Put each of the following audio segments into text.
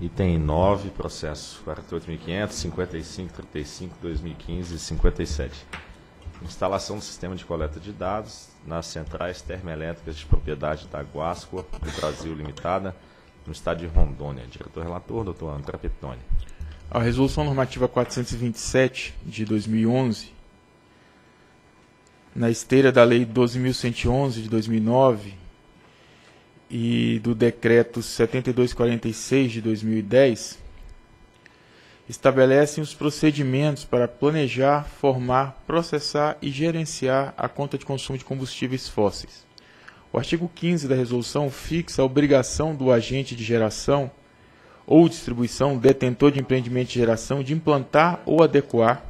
Item 9, processo 48.500, 55, 35, 2015 e 57. Instalação do sistema de coleta de dados nas centrais termoelétricas de propriedade da Guasco do Brasil Limitada, no estado de Rondônia. Diretor-relator, doutor André Petoni. A Resolução Normativa 427 de 2011, na esteira da Lei 12.111 de 2009 e do Decreto 7246 de 2010, estabelecem os procedimentos para planejar, formar, processar e gerenciar a conta de consumo de combustíveis fósseis. O artigo 15 da resolução fixa a obrigação do agente de geração ou distribuição, detentor de empreendimento de geração, de implantar ou adequar,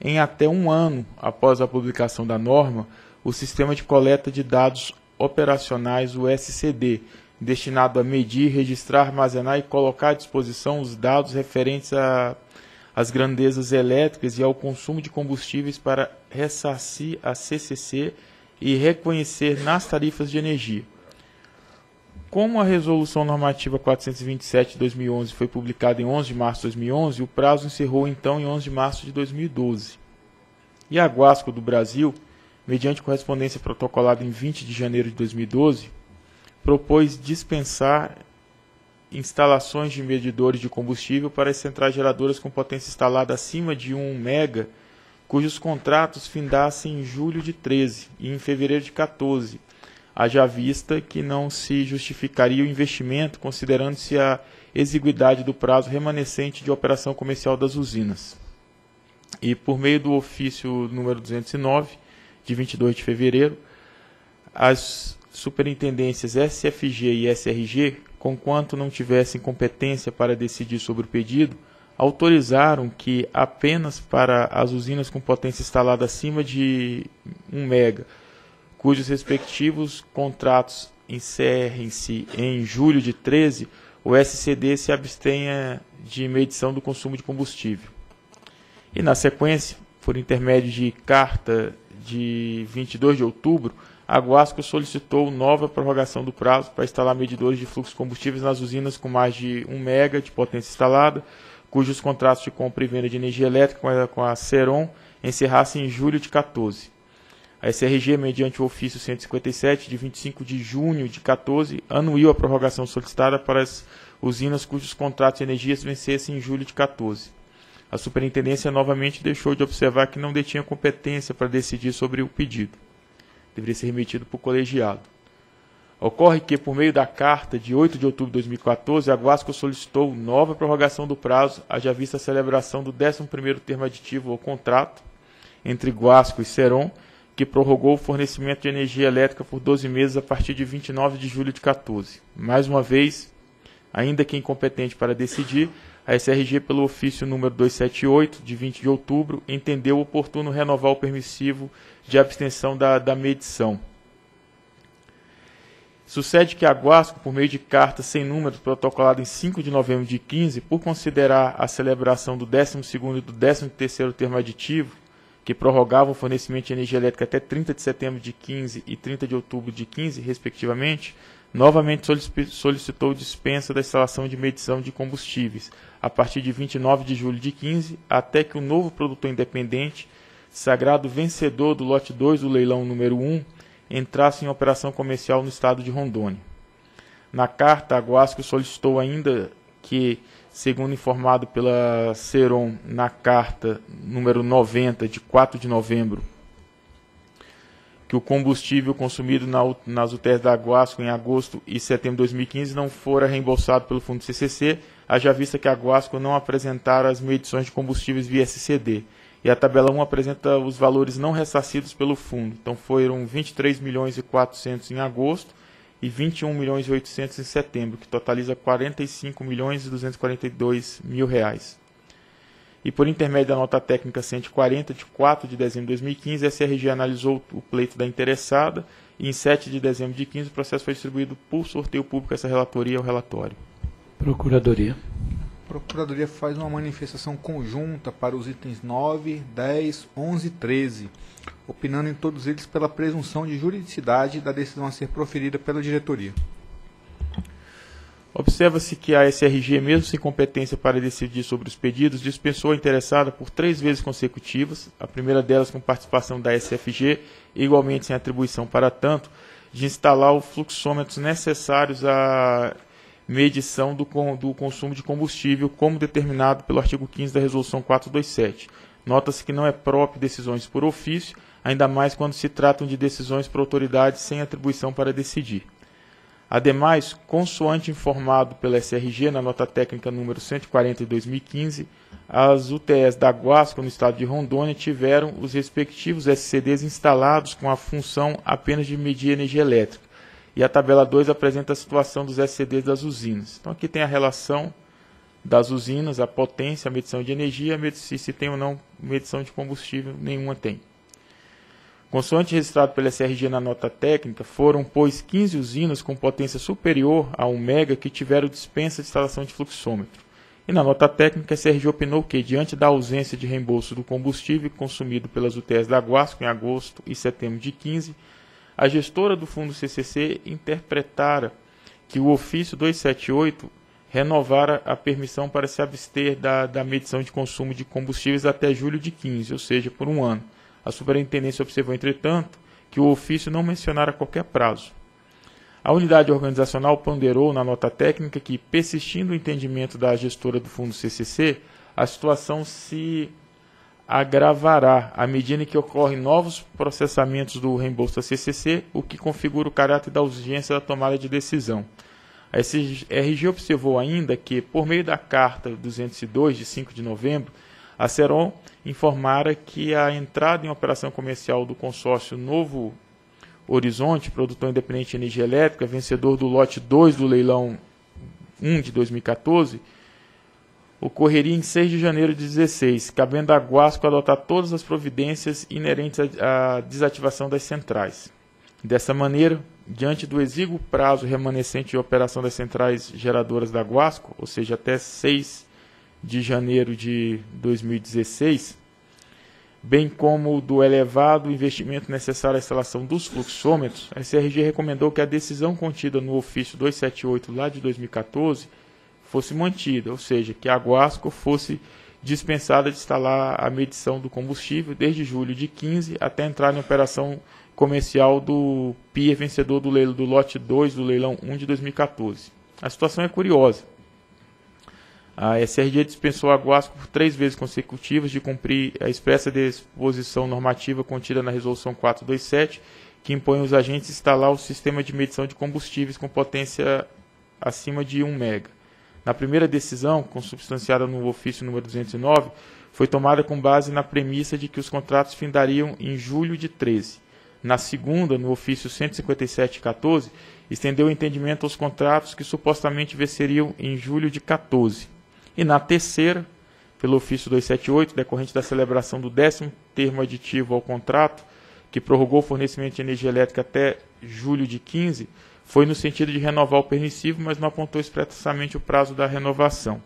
em até um ano após a publicação da norma, o sistema de coleta de dados operacionais, o SCD, destinado a medir, registrar, armazenar e colocar à disposição os dados referentes às grandezas elétricas e ao consumo de combustíveis para ressarcir a CCC e reconhecer nas tarifas de energia. Como a Resolução Normativa 427 de 2011 foi publicada em 11 de março de 2011, o prazo encerrou então em 11 de março de 2012. E a Guasco do Brasil, mediante correspondência protocolada em 20 de janeiro de 2012, propôs dispensar instalações de medidores de combustível para as centrais geradoras com potência instalada acima de 1 mega, cujos contratos findassem em julho de 13 e em fevereiro de 14, haja vista que não se justificaria o investimento considerando-se a exiguidade do prazo remanescente de operação comercial das usinas. E por meio do ofício número 209, de 22 de fevereiro, as superintendências SFG e SRG, conquanto não tivessem competência para decidir sobre o pedido, autorizaram que apenas para as usinas com potência instalada acima de 1 mega, cujos respectivos contratos encerrem-se em julho de 13, o SCD se abstenha de medição do consumo de combustível. E na sequência, por intermédio de carta de 22 de outubro, a Guasco solicitou nova prorrogação do prazo para instalar medidores de fluxo de combustíveis nas usinas com mais de 1 mega de potência instalada, cujos contratos de compra e venda de energia elétrica com a, Ceron encerrassem em julho de 14. A SRG, mediante o ofício 157 de 25 de junho de 14, anuiu a prorrogação solicitada para as usinas cujos contratos de energia vencessem em julho de 14. A superintendência novamente deixou de observar que não detinha competência para decidir sobre o pedido deveria ser remetido para o colegiado. Ocorre que, por meio da carta de 8 de outubro de 2014, a Guasco solicitou nova prorrogação do prazo, haja vista a celebração do 11º termo aditivo ao contrato entre Guasco e Seron, que prorrogou o fornecimento de energia elétrica por 12 meses a partir de 29 de julho de 14. Mais uma vez, ainda que incompetente para decidir, a SRG, pelo ofício número 278, de 20 de outubro, entendeu oportuno renovar o permissivo de abstenção da, da medição. Sucede que a Guasco, por meio de carta sem número protocolada em 5 de novembro de 15, por considerar a celebração do 12º e do 13º termo aditivo, que prorrogavam o fornecimento de energia elétrica até 30 de setembro de 15 e 30 de outubro de 15, respectivamente, novamente solicitou dispensa da instalação de medição de combustíveis, a partir de 29 de julho de 15, até que o novo produtor independente sagrado vencedor do lote 2 do leilão número 1, entrasse em operação comercial no estado de Rondônia. Na carta, a Guasco solicitou ainda que, segundo informado pela Seron na carta número 90, de 4 de novembro, que o combustível consumido na, nas UTS da Guasco em agosto e setembro de 2015 não fora reembolsado pelo Fundo CCC, haja vista que a Guasco não apresentara as medições de combustíveis via SCD e a tabela 1 apresenta os valores não ressarcidos pelo fundo. Então foram 23 milhões e 400 em agosto e 21 milhões e 800 em setembro, que totaliza 45 milhões e 242 mil reais. E por intermédio da nota técnica 140 de 4 de dezembro de 2015, a SRG analisou o pleito da interessada e em 7 de dezembro de 2015 o processo foi distribuído por sorteio público essa relatoria ao relatório. Procuradoria. Procuradoria faz uma manifestação conjunta para os itens 9, 10, 11 e 13, opinando em todos eles pela presunção de juridicidade da decisão a ser proferida pela diretoria. Observa-se que a SRG, mesmo sem competência para decidir sobre os pedidos, dispensou a interessada por três vezes consecutivas, a primeira delas com participação da SFG, igualmente sem atribuição para tanto, de instalar os fluxômetros necessários à medição do, do consumo de combustível, como determinado pelo artigo 15 da Resolução 427. Nota-se que não é próprio decisões por ofício, ainda mais quando se tratam de decisões por autoridade sem atribuição para decidir. Ademais, consoante informado pela SRG na nota técnica número 140 de 2015, as UTS da Guasco no estado de Rondônia tiveram os respectivos SCDs instalados com a função apenas de medir energia elétrica. E a tabela 2 apresenta a situação dos SCDs das usinas. Então aqui tem a relação das usinas, a potência, a medição de energia, se tem ou não medição de combustível, nenhuma tem. Consoante registrado pela SRG na nota técnica, foram, pois, 15 usinas com potência superior a 1 mega que tiveram dispensa de instalação de fluxômetro. E na nota técnica, a SRG opinou que, diante da ausência de reembolso do combustível consumido pelas UTS da Guasco em agosto e setembro de 15, a gestora do fundo CCC interpretara que o ofício 278 renovara a permissão para se abster da, da medição de consumo de combustíveis até julho de 15, ou seja, por um ano a superintendência observou, entretanto, que o ofício não mencionara qualquer prazo. A unidade organizacional ponderou na nota técnica que, persistindo o entendimento da gestora do fundo CCC, a situação se agravará à medida que ocorrem novos processamentos do reembolso da CCC, o que configura o caráter da urgência da tomada de decisão. A SRG observou ainda que, por meio da Carta 202, de 5 de novembro, a Seron informara que a entrada em operação comercial do consórcio Novo Horizonte, produtor independente de energia elétrica, vencedor do lote 2 do leilão 1 de 2014, ocorreria em 6 de janeiro de 2016, cabendo a Guasco adotar todas as providências inerentes à desativação das centrais. Dessa maneira, diante do exíguo prazo remanescente de operação das centrais geradoras da Guasco, ou seja, até 6 de janeiro de 2016, bem como do elevado investimento necessário à instalação dos fluxômetros, a SRG recomendou que a decisão contida no ofício 278 lá de 2014 fosse mantida, ou seja, que a Guasco fosse dispensada de instalar a medição do combustível desde julho de 15 até entrar em operação comercial do PIA vencedor do, leilão, do lote 2 do leilão 1 de 2014. A situação é curiosa. A SRG dispensou a Guasco por três vezes consecutivas de cumprir a expressa disposição normativa contida na Resolução 427, que impõe os agentes instalar o sistema de medição de combustíveis com potência acima de 1 MB. Na primeira decisão, consubstanciada no ofício número 209, foi tomada com base na premissa de que os contratos findariam em julho de 13. Na segunda, no ofício 157-14, estendeu o entendimento aos contratos que supostamente venceriam em julho de 14. E na terceira, pelo ofício 278, decorrente da celebração do décimo termo aditivo ao contrato, que prorrogou o fornecimento de energia elétrica até julho de 15, foi no sentido de renovar o permissivo, mas não apontou expressamente o prazo da renovação.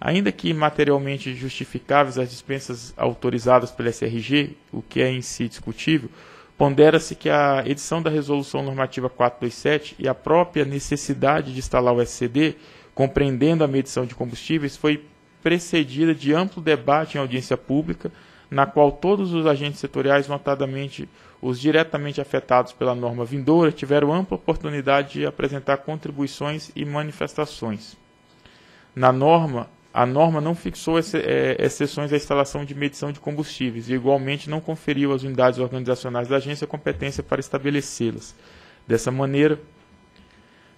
Ainda que materialmente justificáveis as dispensas autorizadas pela SRG, o que é em si discutível, pondera-se que a edição da Resolução Normativa 427 e a própria necessidade de instalar o SCD compreendendo a medição de combustíveis, foi precedida de amplo debate em audiência pública, na qual todos os agentes setoriais, notadamente os diretamente afetados pela norma vindoura, tiveram ampla oportunidade de apresentar contribuições e manifestações. Na norma, a norma não fixou é, exceções à instalação de medição de combustíveis e, igualmente, não conferiu às unidades organizacionais da agência competência para estabelecê-las. Dessa maneira,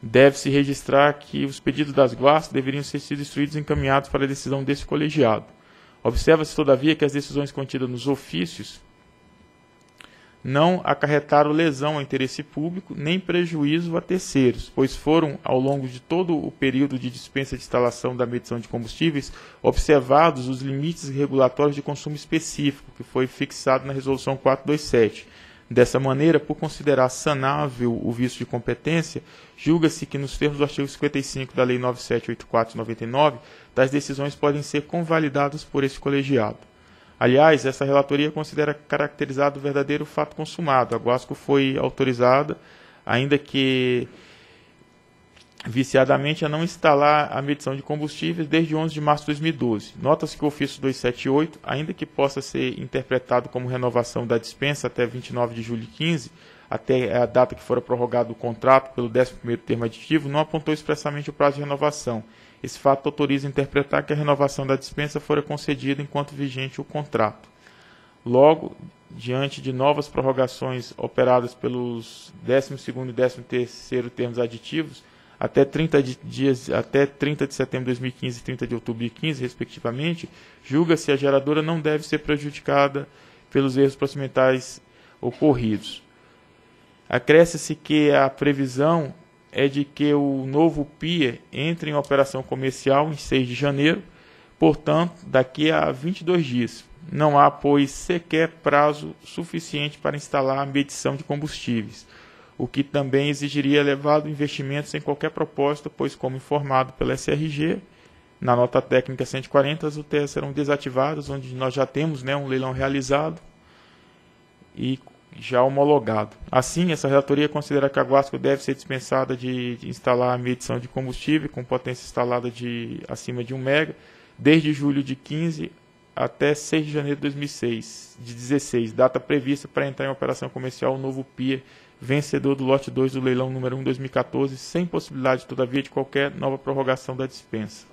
deve-se registrar que os pedidos das guardas deveriam ser sido instruídos e encaminhados para a decisão desse colegiado. Observa-se, todavia, que as decisões contidas nos ofícios não acarretaram lesão ao interesse público nem prejuízo a terceiros, pois foram, ao longo de todo o período de dispensa de instalação da medição de combustíveis, observados os limites regulatórios de consumo específico, que foi fixado na Resolução 427 Dessa maneira, por considerar sanável o vício de competência, julga-se que, nos termos do artigo 55 da Lei 9784 de 99, tais decisões podem ser convalidadas por esse colegiado. Aliás, essa relatoria considera caracterizado o verdadeiro fato consumado. A Guasco foi autorizada, ainda que viciadamente a não instalar a medição de combustíveis desde 11 de março de 2012. Nota-se que o ofício 278, ainda que possa ser interpretado como renovação da dispensa até 29 de julho de 15, até a data que fora prorrogado o contrato pelo 11º termo aditivo, não apontou expressamente o prazo de renovação. Esse fato autoriza a interpretar que a renovação da dispensa fora concedida enquanto vigente o contrato. Logo, diante de novas prorrogações operadas pelos 12º e 13º termos aditivos, até 30 de, dias, até 30 de setembro de 2015 e 30 de outubro de 2015, respectivamente, julga-se a geradora não deve ser prejudicada pelos erros procedimentais ocorridos. Acresce-se que a previsão é de que o novo PIA entre em operação comercial em 6 de janeiro, portanto, daqui a 22 dias. Não há, pois, sequer prazo suficiente para instalar a medição de combustíveis, o que também exigiria elevado investimento sem qualquer propósito, pois, como informado pela SRG, na nota técnica 140, as UTS serão desativadas, onde nós já temos né, um leilão realizado e já homologado. Assim, essa relatoria considera que a Guasco deve ser dispensada de, de instalar a medição de combustível com potência instalada de acima de 1 MB desde julho de 15 até 6 de janeiro de 2006, de 16, data prevista para entrar em operação comercial o novo PIA, vencedor do lote 2 do leilão número 1 2014, sem possibilidade, todavia, de qualquer nova prorrogação da dispensa.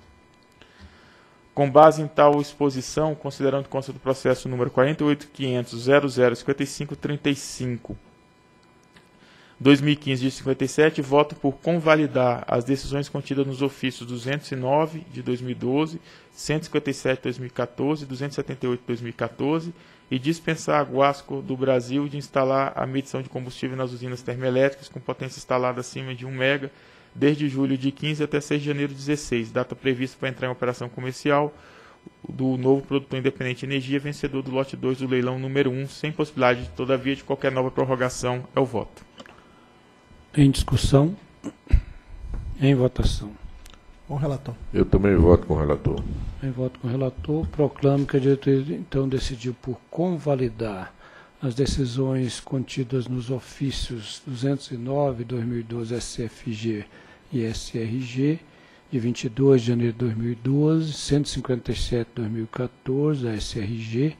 Com base em tal exposição, considerando consta do processo número 48.500.005535 2015 de 57, voto por convalidar as decisões contidas nos ofícios 209 de 2012, 157 de 2014, 278 de 2014 e dispensar a Guasco do Brasil de instalar a medição de combustível nas usinas termoelétricas com potência instalada acima de 1 MB desde julho de 15 até 6 de janeiro de 16, data prevista para entrar em operação comercial do novo produtor independente de energia, vencedor do lote 2 do leilão número 1, sem possibilidade, todavia, de qualquer nova prorrogação. É o voto. Em discussão. Em votação. Com o relator. Eu também voto com o relator. Em voto com o relator, proclamo que a diretoria então decidiu por convalidar as decisões contidas nos ofícios 209 2012 SFG e SRG de 22 de janeiro de 2012, 157 de 2014 da SRG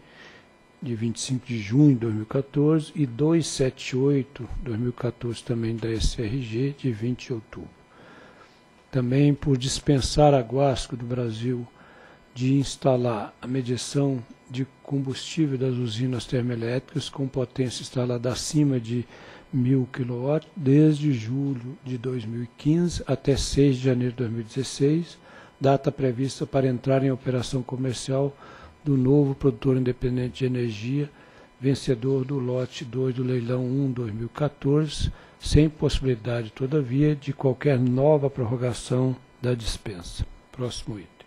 de 25 de junho de 2014 e 278 de 2014 também da SRG de 20 de outubro. Também por dispensar a Guasco do Brasil de instalar a medição de combustível das usinas termoelétricas com potência instalada acima de 1000 kW desde julho de 2015 até 6 de janeiro de 2016, data prevista para entrar em operação comercial do novo produtor independente de energia, vencedor do lote 2 do leilão 1 2014, sem possibilidade, todavia, de qualquer nova prorrogação da dispensa. Próximo item.